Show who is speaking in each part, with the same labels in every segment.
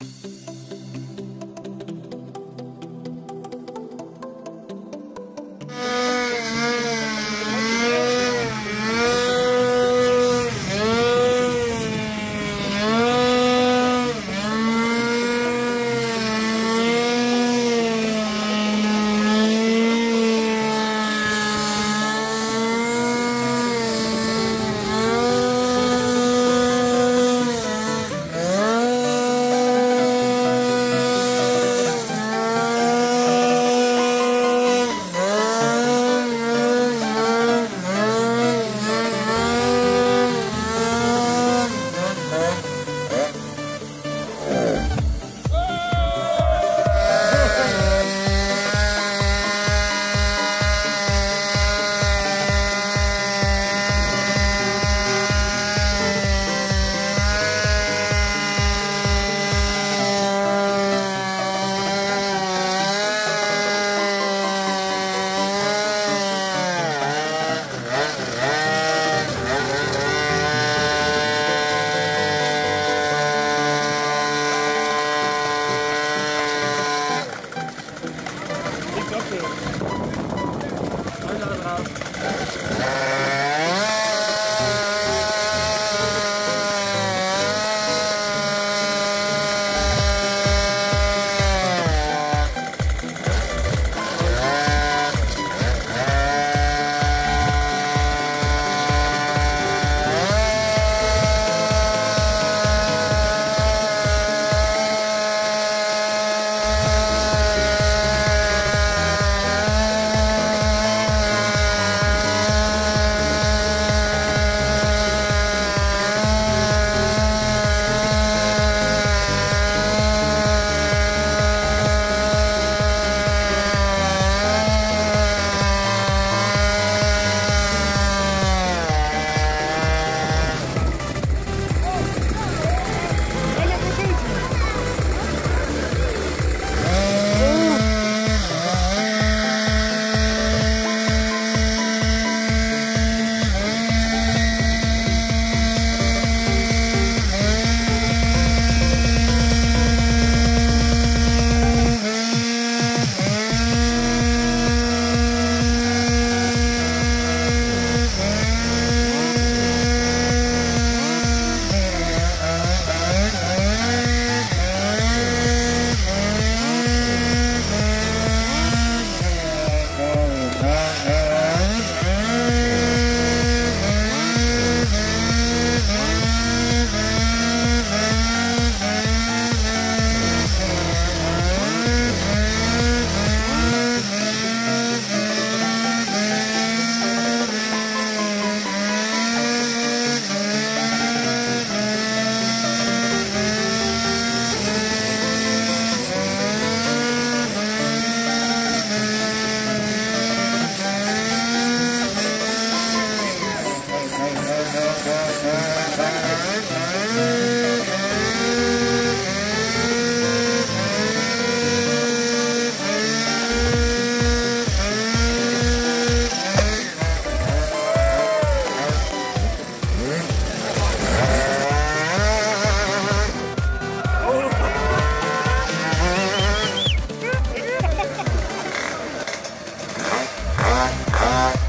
Speaker 1: Thank you. Bye.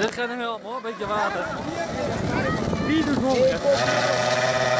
Speaker 1: dit gaat nu wel, hoor een beetje water.
Speaker 2: Wie doet